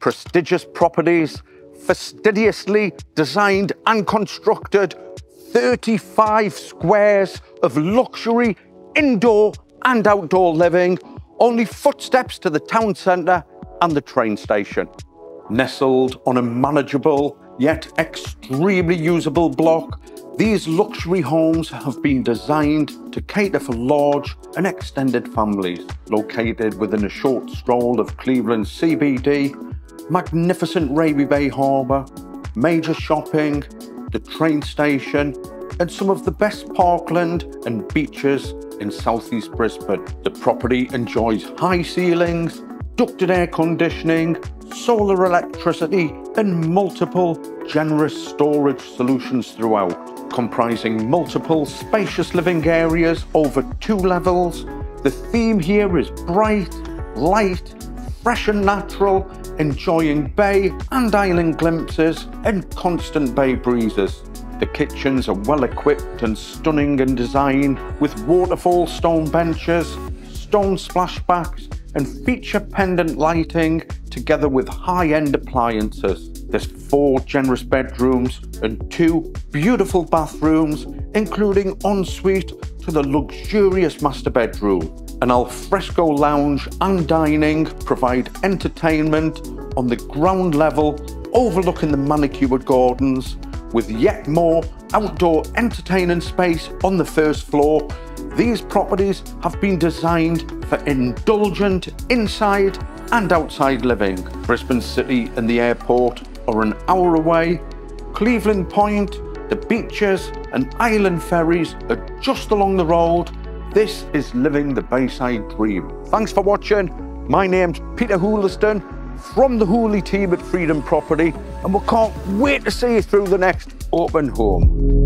prestigious properties, fastidiously designed and constructed 35 squares of luxury indoor and outdoor living, only footsteps to the town centre and the train station. Nestled on a manageable yet extremely usable block, these luxury homes have been designed to cater for large and extended families. Located within a short stroll of Cleveland CBD, magnificent Raby Bay Harbour, major shopping, the train station, and some of the best parkland and beaches in southeast Brisbane. The property enjoys high ceilings, ducted air conditioning, solar electricity, and multiple generous storage solutions throughout, comprising multiple spacious living areas over two levels. The theme here is bright, light, fresh and natural, enjoying bay and island glimpses and constant bay breezes. The kitchens are well equipped and stunning in design with waterfall stone benches, stone splashbacks and feature pendant lighting together with high-end appliances. There's four generous bedrooms and two beautiful bathrooms, including ensuite to the luxurious master bedroom. An alfresco lounge and dining provide entertainment on the ground level overlooking the manicured gardens with yet more outdoor entertaining space on the first floor. These properties have been designed for indulgent inside and outside living. Brisbane City and the airport are an hour away. Cleveland Point, the beaches and island ferries are just along the road this is living the Bayside dream. Thanks for watching. My name's Peter Houliston from the Hooly team at Freedom Property, and we can't wait to see you through the next open home.